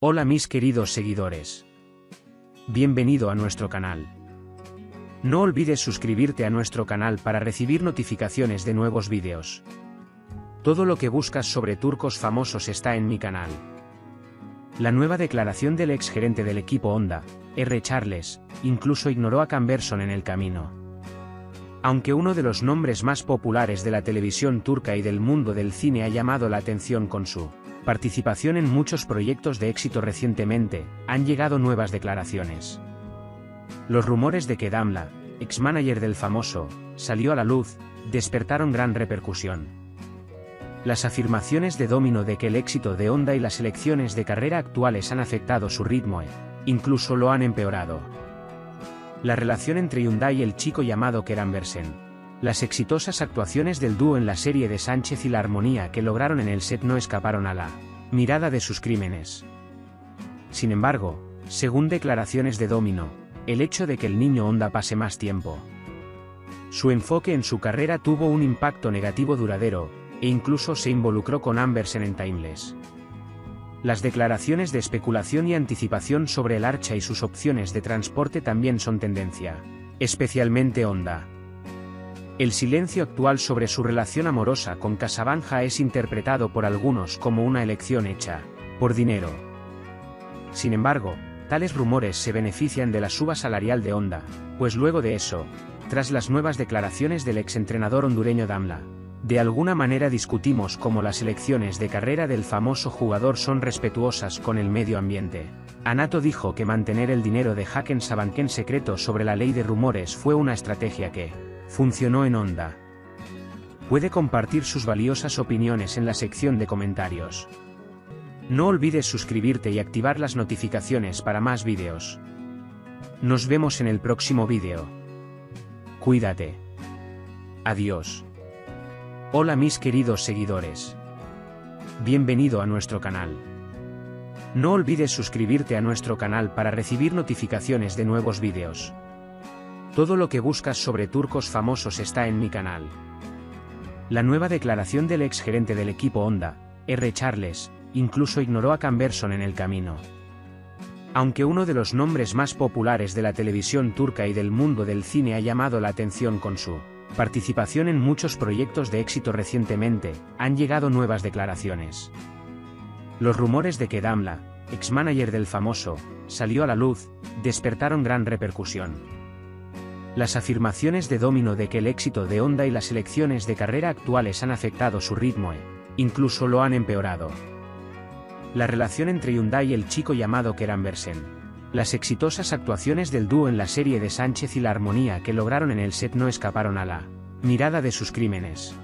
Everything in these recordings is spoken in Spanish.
Hola mis queridos seguidores. Bienvenido a nuestro canal. No olvides suscribirte a nuestro canal para recibir notificaciones de nuevos vídeos. Todo lo que buscas sobre turcos famosos está en mi canal. La nueva declaración del ex gerente del equipo Honda, R. Charles, incluso ignoró a Camberson en el camino. Aunque uno de los nombres más populares de la televisión turca y del mundo del cine ha llamado la atención con su participación en muchos proyectos de éxito recientemente, han llegado nuevas declaraciones. Los rumores de que Damla, ex-manager del famoso, salió a la luz, despertaron gran repercusión. Las afirmaciones de Domino de que el éxito de Honda y las elecciones de carrera actuales han afectado su ritmo e, incluso lo han empeorado. La relación entre Hyundai y el chico llamado Keran Bersen, las exitosas actuaciones del dúo en la serie de Sánchez y la armonía que lograron en el set no escaparon a la mirada de sus crímenes. Sin embargo, según declaraciones de Domino, el hecho de que el niño Honda pase más tiempo. Su enfoque en su carrera tuvo un impacto negativo duradero, e incluso se involucró con Ambersen en Timeless. Las declaraciones de especulación y anticipación sobre el Archa y sus opciones de transporte también son tendencia, especialmente Honda. El silencio actual sobre su relación amorosa con Casabanja es interpretado por algunos como una elección hecha, por dinero. Sin embargo, tales rumores se benefician de la suba salarial de Honda, pues luego de eso, tras las nuevas declaraciones del exentrenador hondureño Damla, de alguna manera discutimos cómo las elecciones de carrera del famoso jugador son respetuosas con el medio ambiente. Anato dijo que mantener el dinero de Haken Sabanken secreto sobre la ley de rumores fue una estrategia que, funcionó en Onda. Puede compartir sus valiosas opiniones en la sección de comentarios. No olvides suscribirte y activar las notificaciones para más vídeos. Nos vemos en el próximo vídeo. Cuídate. Adiós. Hola mis queridos seguidores. Bienvenido a nuestro canal. No olvides suscribirte a nuestro canal para recibir notificaciones de nuevos vídeos. Todo lo que buscas sobre turcos famosos está en mi canal. La nueva declaración del ex gerente del equipo Honda, R. Charles, incluso ignoró a Camberson en el camino. Aunque uno de los nombres más populares de la televisión turca y del mundo del cine ha llamado la atención con su participación en muchos proyectos de éxito recientemente, han llegado nuevas declaraciones. Los rumores de que Damla, ex-manager del famoso, salió a la luz, despertaron gran repercusión. Las afirmaciones de Domino de que el éxito de Honda y las elecciones de carrera actuales han afectado su ritmo e, incluso lo han empeorado. La relación entre Hyundai y el chico llamado Keran Bersen. Las exitosas actuaciones del dúo en la serie de Sánchez y la armonía que lograron en el set no escaparon a la mirada de sus crímenes.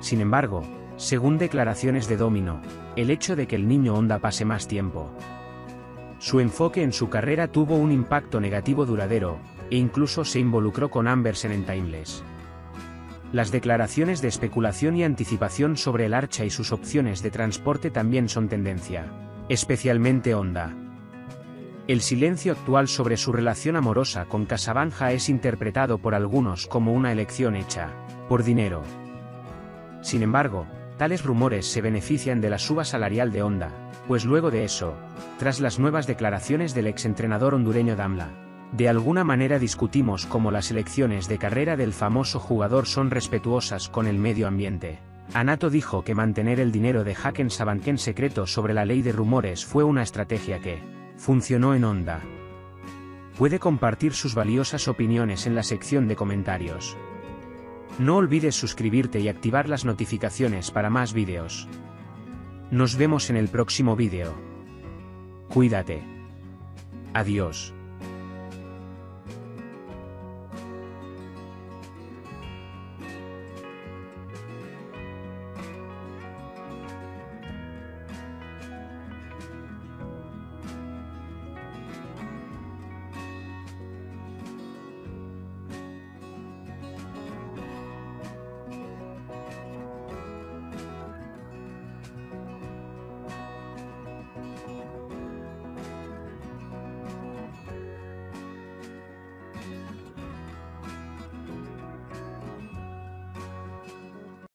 Sin embargo, según declaraciones de Domino, el hecho de que el niño Honda pase más tiempo. Su enfoque en su carrera tuvo un impacto negativo duradero, e incluso se involucró con Ambersen en Timeless. Las declaraciones de especulación y anticipación sobre el Archa y sus opciones de transporte también son tendencia, especialmente Honda. El silencio actual sobre su relación amorosa con Casabanja es interpretado por algunos como una elección hecha, por dinero. Sin embargo, tales rumores se benefician de la suba salarial de Honda, pues luego de eso, tras las nuevas declaraciones del exentrenador hondureño Damla, de alguna manera discutimos cómo las elecciones de carrera del famoso jugador son respetuosas con el medio ambiente. Anato dijo que mantener el dinero de Haken Sabanken secreto sobre la ley de rumores fue una estrategia que funcionó en Onda. Puede compartir sus valiosas opiniones en la sección de comentarios. No olvides suscribirte y activar las notificaciones para más vídeos. Nos vemos en el próximo vídeo. Cuídate. Adiós.